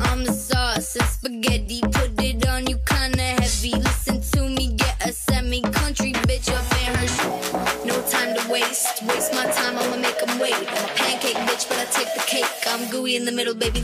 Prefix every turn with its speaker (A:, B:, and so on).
A: I'm the sauce and spaghetti. Put it on you kinda heavy. Listen to me, get a semi country bitch up in her shit. No time to waste. Waste my time, I'ma make them wait. I'm a pancake bitch, but I take the cake. I'm gooey in the middle, baby.